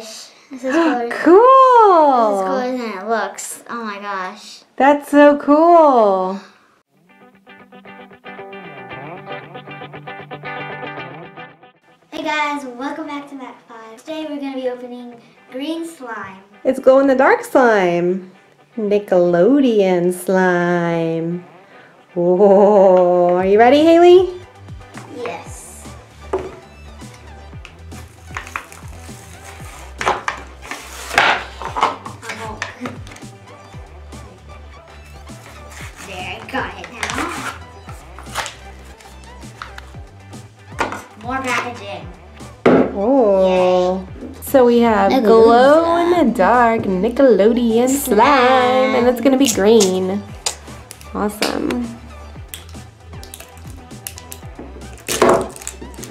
This is cooler. This is cool. cooler than it looks. Oh my gosh. That's so cool. Hey guys, welcome back to Mac 5. Today we're going to be opening green slime. It's glow in the dark slime. Nickelodeon slime. Whoa. Are you ready, Haley? There, got it now. More packaging. Oh. So we have Nickelodeon glow in the dark Nickelodeon slime, and it's gonna be green. Awesome. Oh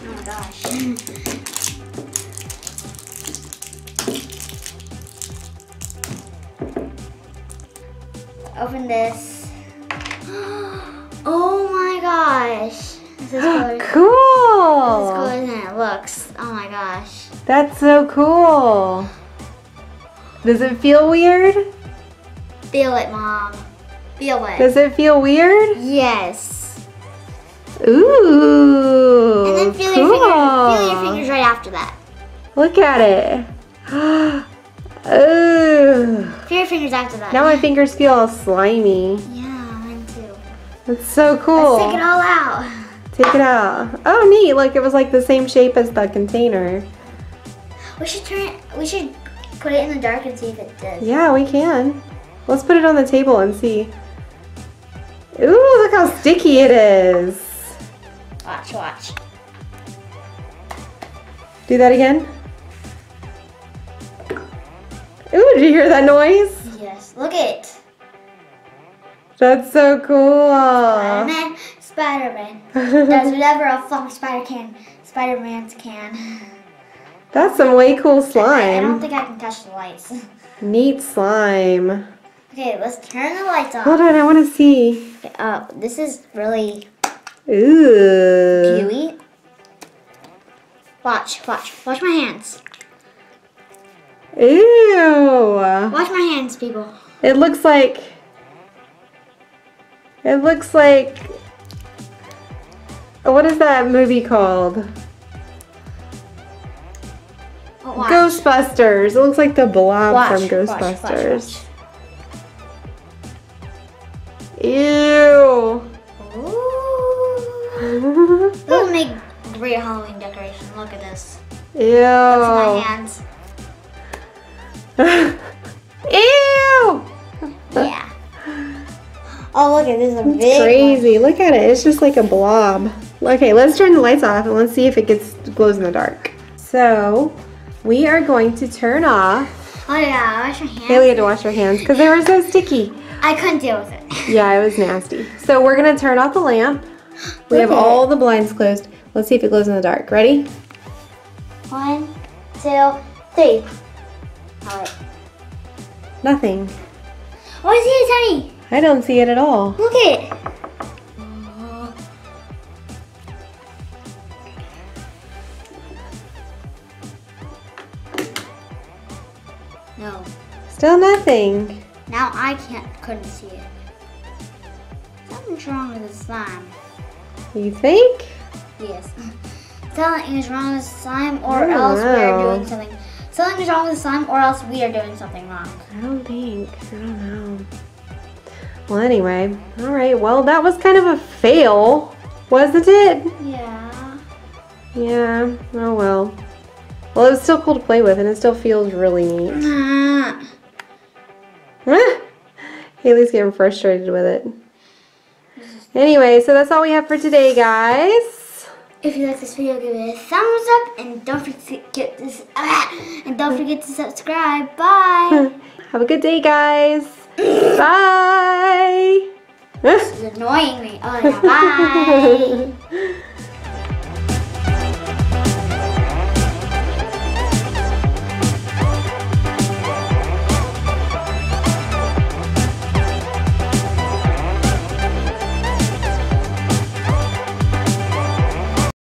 my gosh. Open this. Oh my gosh. This is cooler. This is cool. cooler than it looks. Oh my gosh. That's so cool. Does it feel weird? Feel it, Mom. Feel it. Does it feel weird? yes. Ooh. And then feel cool. your fingers. Feel your fingers right after that. Look at it. Ooh. Feel your fingers after that. Now my fingers feel all slimy. Yeah. That's so cool. Let's take it all out. Take it out. Oh, neat. Like it was like the same shape as the container. We should turn it. We should put it in the dark and see if it does. Yeah, we can. Let's put it on the table and see. Ooh, look how sticky it is. Watch, watch. Do that again. Ooh, did you hear that noise? Yes. Look it. That's so cool. Spider-Man, Spider-Man does whatever a fucking spider can. Spider-Man's can. That's some way cool I, I don't think I can touch the lights. Neat slime. okay, let's turn the lights off. Hold on, I want to see. Uh, this is really Ooh. gooey. Watch, watch, watch my hands. Ew. Watch my hands, people. It looks like. It looks like. What is that movie called? Oh, watch. Ghostbusters. It looks like the blob Watch, from watch, watch, Ghostbusters. Ew. Will make great Halloween decoration. Look at this. Ew. That's my hands. Ew. Oh, look at this. Is a It's big crazy. Look at it. It's just like a blob. Okay, let's turn the lights off and let's see if it gets glows in the dark. So, we are going to turn off. Oh yeah, wash my hands. Haley had to wash her hands because they were so sticky. I couldn't deal with it. Yeah, it was nasty. So we're gonna turn off the lamp. We have all the blinds closed. Let's see if it glows in the dark. Ready? One, two, three. All right. Nothing. Oh, what is he, Tony. I don't see it at all. Look at it. No. Still nothing. Now I can't. Couldn't see it. Something's wrong with the slime. You think? Yes. Something is wrong with the slime, or else we are doing something. Something is wrong with the slime, or else we are doing something wrong. I don't think. I don't know. Well, anyway. All right. Well, that was kind of a fail, wasn't it? Yeah. Yeah. Oh well. Well, it was still cool to play with, and it still feels really neat. Haley's getting frustrated with it. Anyway, so that's all we have for today, guys. If you like this video, give it a thumbs up and don't forget to get this and don't forget to subscribe. Bye. Have a good day, guys. Bye. this is annoying me. Oh yeah, bye.